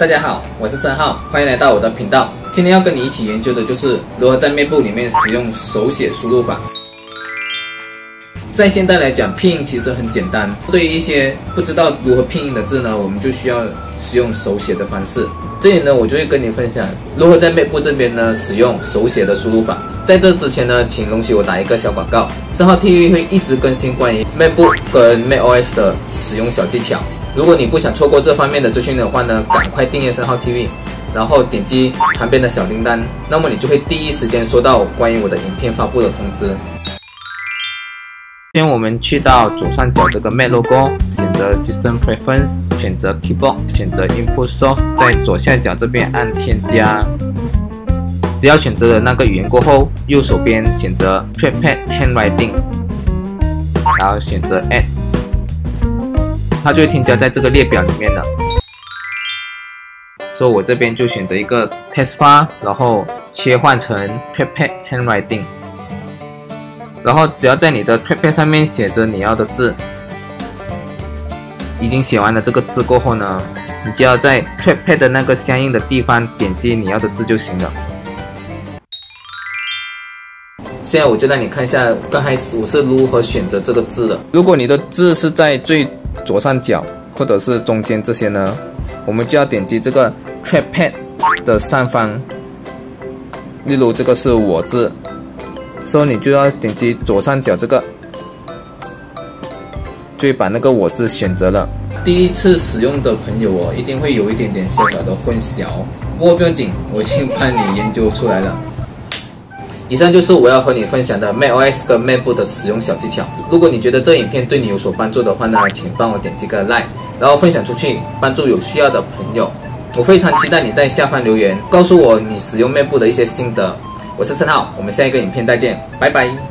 大家好，我是申浩，欢迎来到我的频道。今天要跟你一起研究的就是如何在面部里面使用手写输入法。在现代来讲，拼音其实很简单。对于一些不知道如何拼音的字呢，我们就需要使用手写的方式。这里呢，我就会跟你分享如何在面部这边呢使用手写的输入法。在这之前呢，请容许我打一个小广告。申浩 TV 会一直更新关于面部跟 macOS 的使用小技巧。如果你不想错过这方面的资讯的话呢，赶快订阅申浩 TV，然后点击旁边的小铃铛，那么你就会第一时间收到关于我的影片发布的通知。先我们去到左上角这个 Mac logo，选择 System Preference，选择 Keyboard，选择 Input Source，在左下角这边按添加。只要选择了那个语言过后，右手边选择 Trackpad Handwriting，然后选择 Add，它就会添加在这个列表里面的。所以我这边就选择一个 Test File，然后切换成 Trackpad Handwriting。然后只要在你的 trackpad 上面写着你要的字，已经写完了这个字过后呢，你就要在 trackpad 的那个相应的地方点击你要的字就行了。现在我就让你看一下刚开始我是如何选择这个字的。如果你的字是在最左上角或者是中间这些呢，我们就要点击这个 trackpad 的上方，例如这个是我字。所以你就要点击左上角这个，就会把那个我字选择了。第一次使用的朋友哦，一定会有一点点小小的混淆，不过不用紧，我已经帮你研究出来了。以上就是我要和你分享的 macOS 跟 MacBook 的使用小技巧。如果你觉得这影片对你有所帮助的话呢，请帮我点击个 like，然后分享出去，帮助有需要的朋友。我非常期待你在下方留言，告诉我你使用 MacBook 的一些心得。我是申浩，我们下一个影片再见，拜拜。